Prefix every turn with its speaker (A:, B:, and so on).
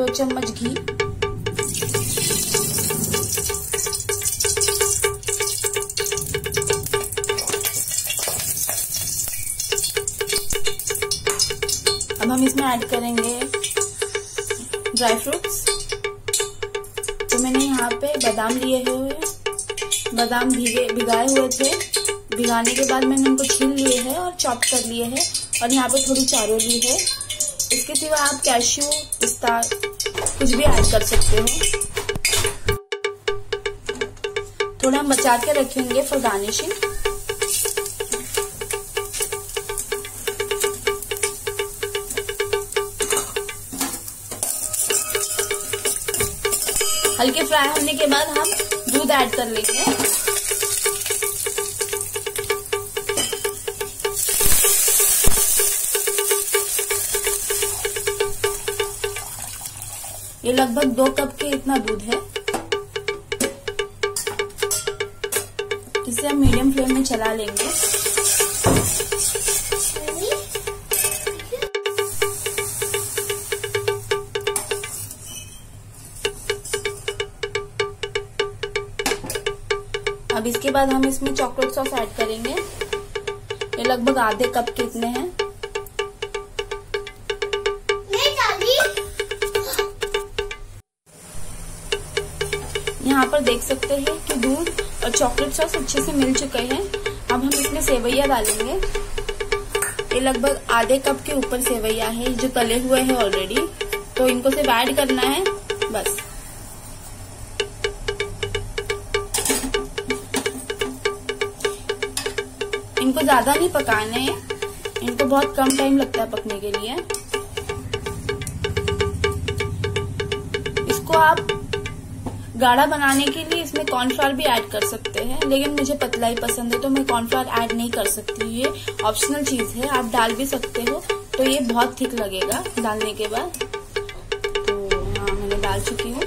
A: दो चम्मच घी। अब हम इसमें ऐड करेंगे ड्राई फ्रूट्स तो मैंने यहाँ पे बादाम लिए हुए बादाम भिगे भिगाए हुए थे। भिगाने के बाद मैंने उनको छील लिए हैं और चॉप कर लिए हैं। और यहाँ पे थोड़ी चारों ली है। इसके सिवा आप कैश्यू पिस्ता कुछ भी ऐड कर सकते हो। थोड़ा मचा के रखेंगे फॉर गार्निशिंग हल्के फ्राई होने के बाद हम दूध ऐड कर लेंगे। ये लगभग दो कप के इतना दूध है। इसे हम मीडियम फ्लेम में चला लेंगे। अब इसके बाद हम इसमें चॉकलेट सॉस ऐड करेंगे। ये लगभग आधे कप के इतने हैं। यहाँ पर देख सकते हैं कि दूध और चॉकलेट सॉस अच्छे से मिल चुके हैं। अब हम इसमें सेवैया डालेंगे। ये लगभग आधे कप के ऊपर सेवैया है जो तले हुए हैं ऑलरेडी तो इनको सिर्फ़ ऐड करना है, बस। इनको ज़्यादा नहीं पकाने हैं। इनको बहुत कम टाइम लगता है पकने के लिए। इसको आप गाढ़ा बनाने के लिए इसमें कॉर्नफ्लावर भी ऐड कर सकते हैं, लेकिन मुझे पतला ही पसंद है तो मैं कॉर्नफ्लावर ऐड नहीं कर सकती। ये ऑप्शनल चीज़ है, आप डाल भी सकते हो तो ये बहुत थिक लगेगा डालने के बाद। तो हाँ मैंने डाल चुकी हूँ।